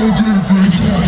I'll do it for you.